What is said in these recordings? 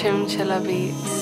Chimchilla Beats.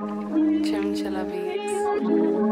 Chimchilla Beats.